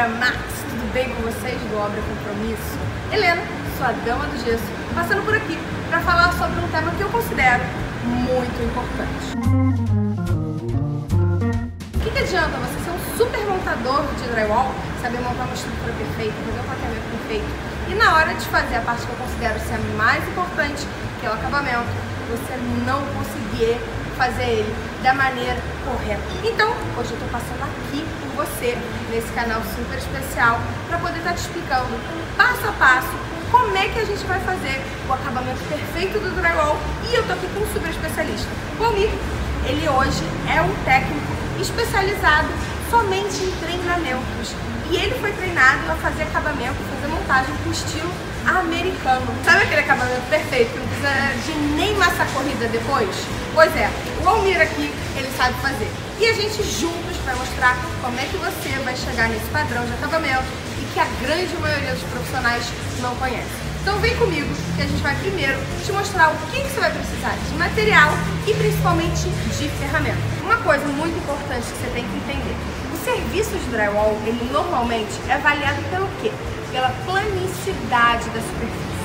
Obra Max, tudo bem com vocês do Obra Compromisso? Helena, sua dama do gesso, passando por aqui para falar sobre um tema que eu considero muito importante. O que, que adianta você ser um super montador de drywall, saber montar uma estrutura perfeita, fazer um paquete perfeito, e na hora de fazer a parte que eu considero ser a mais importante, que é o acabamento, você não conseguir fazer ele da maneira correta. Então, hoje eu estou passando aqui por você, nesse canal super especial, para poder estar tá te explicando passo a passo como é que a gente vai fazer o acabamento perfeito do drywall e eu tô aqui com um super especialista. O Almir, ele hoje é um técnico especializado somente em treinamentos e ele foi treinado a fazer acabamento, fazer montagem com estilo americano. Sabe aquele acabamento perfeito precisa de nem massa corrida depois? Pois é, o Almir aqui, ele sabe fazer. E a gente juntos vai mostrar como é que você vai chegar nesse padrão de acabamento e que a grande maioria dos profissionais não conhece. Então vem comigo que a gente vai primeiro te mostrar o que, você vai precisar de material e principalmente de ferramenta. Uma coisa muito importante que você tem que entender. O serviço de drywall, ele normalmente é avaliado pelo quê? Pela planicidade da superfície.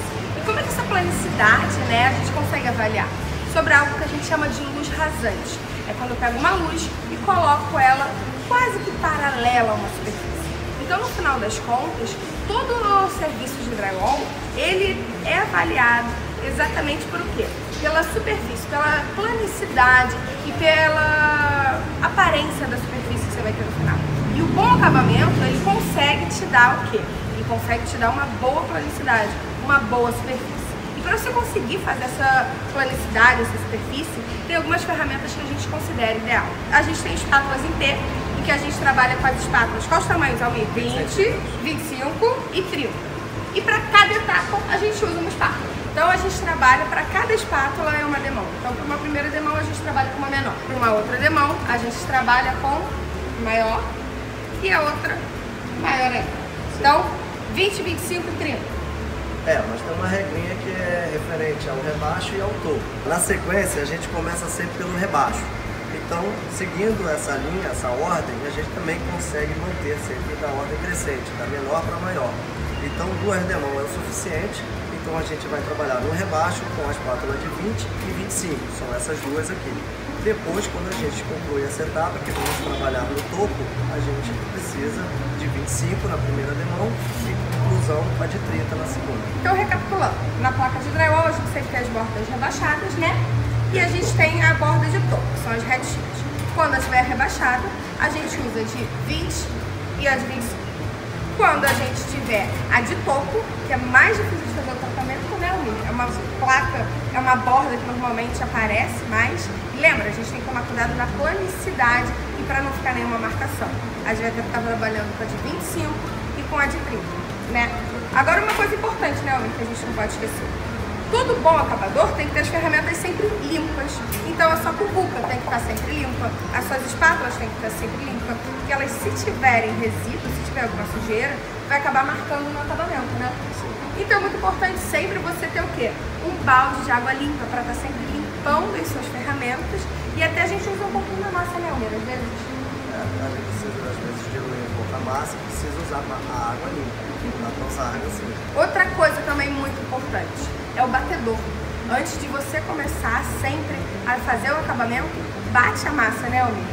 Como é que essa planicidade, né, a gente consegue avaliar? Sobre algo que a gente chama de luz rasante. É quando eu pego uma luz e coloco ela quase que paralela a uma superfície. Então, no final das contas, todo o serviço de drywall, ele é avaliado exatamente por o quê? Pela superfície, pela planicidade e pela aparência da superfície que você vai ter no final. E o bom acabamento, ele consegue te dar o quê? Ele consegue te dar uma boa planicidade, uma boa superfície. E para você conseguir fazer essa planicidade, essa superfície, tem algumas ferramentas que a gente considera ideal. A gente tem espátulas em T, em que a gente trabalha com as espátulas. Quais os tamanhos, Almir? 20, 25 e 30. E para cada etapa, a gente usa uma espátula. Então a gente trabalha para cada espátula é uma demão. Então para uma primeira demão a gente trabalha com uma menor. Para uma outra demão a gente trabalha com maior e a outra maior ainda. Então 20, 25 e 30. É, mas tem uma regrinha que é referente ao rebaixo e ao topo. Na sequência, a gente começa sempre pelo rebaixo. Então, seguindo essa linha, essa ordem, a gente também consegue manter sempre da ordem crescente, da menor para maior. Então, duas demãos é o suficiente, então a gente vai trabalhar no rebaixo com a espátula de 20 e 25, são essas duas aqui. Depois, quando a gente conclui essa etapa, que vamos trabalhar no topo, a gente precisa de 25 na primeira demão e conclusão a de 30 na segunda. Então, recapitulando, na placa de drywall a gente sempre tem as bordas rebaixadas, né? E a gente tem a borda de topo, que são as retinhas. Quando ela estiver rebaixada, a gente usa de 20 e a de 25. Quando a gente tiver a de topo, que é mais difícil de fazer o tratamento, né, Almir? É uma placa, é uma borda que normalmente aparece mais. E lembra, a gente tem que tomar cuidado na planicidade e para não ficar nenhuma marcação. A gente vai estar trabalhando com a de 25 e com a de 30, né? Agora uma coisa importante, né, Almir, que a gente não pode esquecer. Todo bom acabador tem que ter as ferramentas sempre limpas. Então a sua cubuca tem que estar sempre limpa, as suas espátulas têm que estar sempre limpas, porque elas se tiverem resíduos, se tiver alguma sujeira, vai acabar marcando no acabamento, né? Então é muito importante sempre você ter o quê? Um balde de água limpa para estar sempre limpando as suas ferramentas e até a gente usa um pouquinho da massa, né, Almeida, às vezes? A gente precisa, às vezes, diluir um pouco a massa, precisa usar a água limpa, não dá pra usar água assim. Outra coisa também muito importante, é o batedor. Antes de você começar sempre a fazer o acabamento, bate a massa, né, Almir?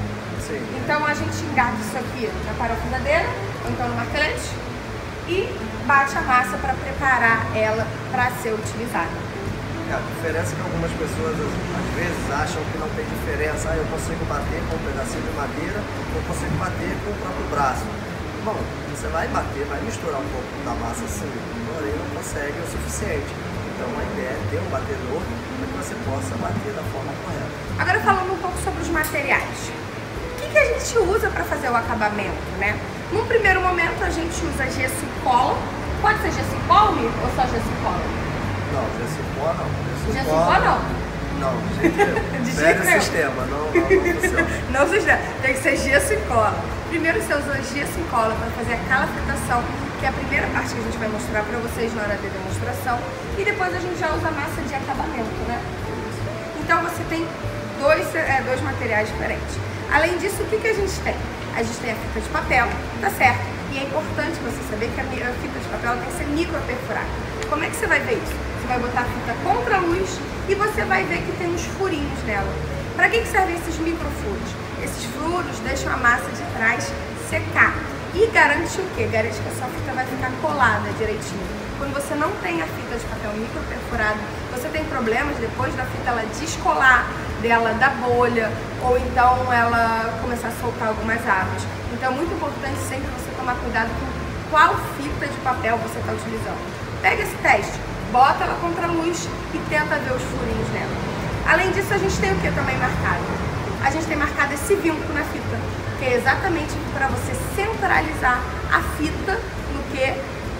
Sim. Então a gente engata isso aqui na parafusadeira, ou então no martelete, e bate a massa para preparar ela para ser utilizada. A diferença é que algumas pessoas às vezes acham que não tem diferença. Ah, eu consigo bater com um pedacinho de madeira, eu consigo bater com o próprio braço. Bom, você vai bater, vai misturar um pouco da massa sim, porém não consegue o suficiente. Então a ideia é ter um batedor para que você possa bater da forma correta. Agora falando um pouco sobre os materiais. O que, que a gente usa para fazer o acabamento, né? Num primeiro momento a gente usa gesso e cola. Pode ser gesso e cola ou só gesso e cola? Não, gesso e pó não. Gesso e pó não? Não, de jeito jeito nenhum. sistema, não, não, não funciona. Não funciona. Tem que ser gesso e cola. Primeiro você usa gesso e cola para fazer a calafetação, que é a primeira parte que a gente vai mostrar para vocês na hora da demonstração. E depois a gente já usa a massa de acabamento, né? Então você tem dois, é, dois materiais diferentes. Além disso, o que, que a gente tem? A gente tem a fita de papel, tá certo? E é importante você saber que a fita de papel tem que ser micro perfurada. Como é que você vai ver isso? Você vai botar a fita contra a luz e você vai ver que tem uns furinhos nela. Para que, que servem esses microfuros? Esses furos deixam a massa de trás secar e garante o quê? Garante que a sua fita vai ficar colada direitinho. Quando você não tem a fita de papel micro perfurado, você tem problemas depois da fita ela descolar dela da bolha ou então ela começar a soltar algumas águas. Então é muito importante sempre você tomar cuidado com qual fita de papel você está utilizando. Pega esse teste, bota ela contra a luz e tenta ver os furinhos nela. Além disso, a gente tem o que também marcado? A gente tem marcado esse vínculo na fita que é exatamente para você centralizar a fita no que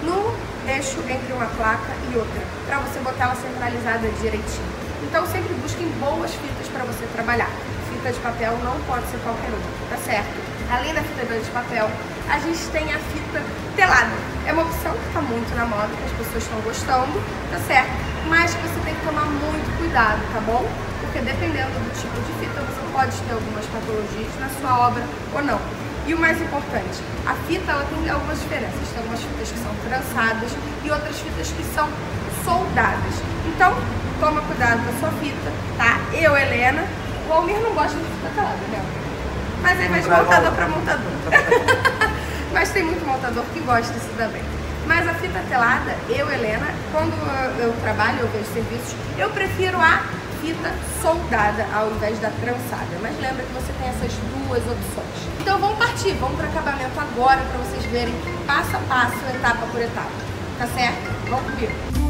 no eixo entre uma placa e outra, para você botar ela centralizada direitinho. Então sempre busquem boas fitas para você trabalhar. Fita de papel não pode ser qualquer uma, tá certo? Além da fita de papel, a gente tem a fita telada. É uma opção que está muito na moda, que as pessoas estão gostando, tá certo? Mas que você tem que tomar muito cuidado, tá bom? Porque dependendo do tipo de fita, você pode ter algumas patologias na sua obra ou não. E o mais importante, a fita ela tem algumas diferenças. Tem algumas fitas que são trançadas e outras fitas que são soldadas. Então, toma cuidado com a sua fita, tá? Eu, Helena, o Almir não gosta de fita calada, né? Mas aí vai de montador para montador. Mas tem muito montador que gosta disso também. Mas a fita telada, eu, Helena, quando eu trabalho, eu vejo serviços, eu prefiro a fita soldada ao invés da trançada. Mas lembra que você tem essas duas opções. Então vamos partir, vamos para acabamento agora para vocês verem passo a passo, etapa por etapa. Tá certo? Vamos comigo.